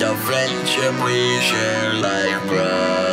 the friendship we share like blood.